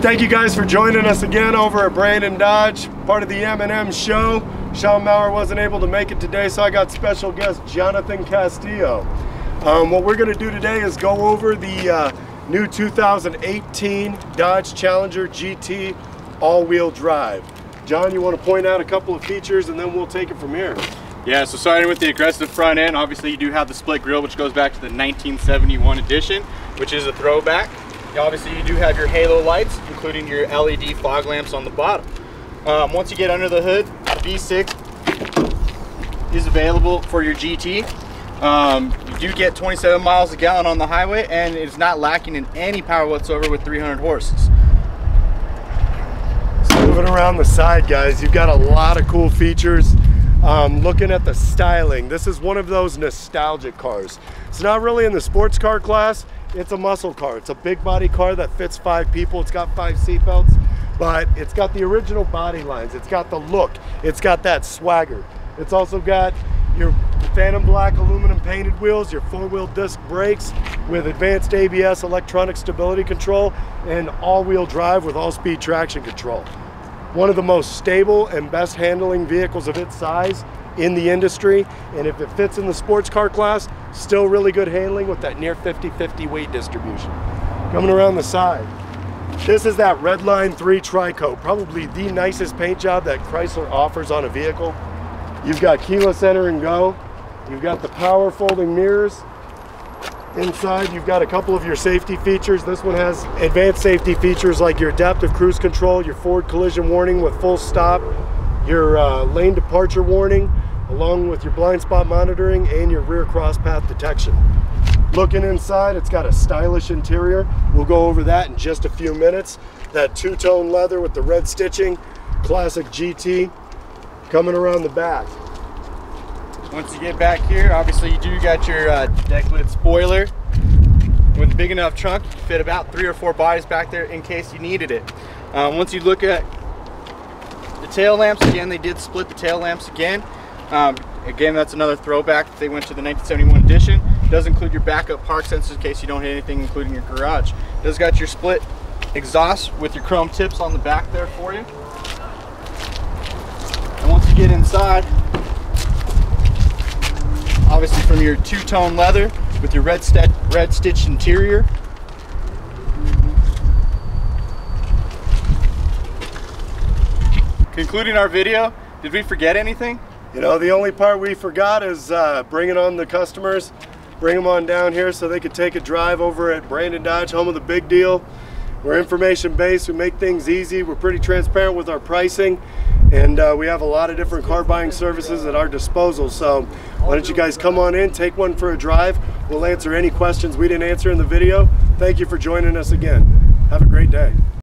Thank you guys for joining us again over at Brandon Dodge, part of the M&M show. Sean Maurer wasn't able to make it today, so I got special guest Jonathan Castillo. Um, what we're gonna do today is go over the uh, new 2018 Dodge Challenger GT all-wheel drive. John, you want to point out a couple of features and then we'll take it from here. Yeah, so starting with the aggressive front end, obviously you do have the split grille, which goes back to the 1971 edition, which is a throwback. Obviously you do have your halo lights, including your LED fog lamps on the bottom. Um, once you get under the hood, the V6 is available for your GT. Um, you do get 27 miles a gallon on the highway and it's not lacking in any power whatsoever with 300 horses. So moving around the side guys, you've got a lot of cool features. Um, looking at the styling, this is one of those nostalgic cars. It's not really in the sports car class, it's a muscle car. It's a big body car that fits five people. It's got five seatbelts, but it's got the original body lines. It's got the look. It's got that swagger. It's also got your phantom black aluminum painted wheels, your four-wheel disc brakes with advanced ABS electronic stability control, and all-wheel drive with all-speed traction control one of the most stable and best handling vehicles of its size in the industry. And if it fits in the sports car class, still really good handling with that near 50-50 weight distribution. Coming around the side, this is that Redline 3 Tri-Coat, probably the nicest paint job that Chrysler offers on a vehicle. You've got keyless enter and go. You've got the power folding mirrors, Inside, you've got a couple of your safety features. This one has advanced safety features like your adaptive cruise control, your forward collision warning with full stop, your uh, lane departure warning, along with your blind spot monitoring and your rear cross path detection. Looking inside, it's got a stylish interior. We'll go over that in just a few minutes. That two-tone leather with the red stitching, classic GT. Coming around the back, once you get back here, obviously you do got your uh, deck lid spoiler. With big enough trunk, you fit about three or four bodies back there in case you needed it. Um, once you look at the tail lamps, again, they did split the tail lamps again. Um, again, that's another throwback. They went to the 1971 edition. It does include your backup park sensors in case you don't hit anything, including your garage. It does got your split exhaust with your chrome tips on the back there for you. And once you get inside, obviously from your two-tone leather with your red, st red stitched interior. Concluding our video, did we forget anything? You know, the only part we forgot is uh, bringing on the customers, bring them on down here so they could take a drive over at Brandon Dodge, home of the big deal. We're information based, we make things easy, we're pretty transparent with our pricing, and uh, we have a lot of different car buying services at our disposal. So why don't you guys come on in, take one for a drive. We'll answer any questions we didn't answer in the video. Thank you for joining us again. Have a great day.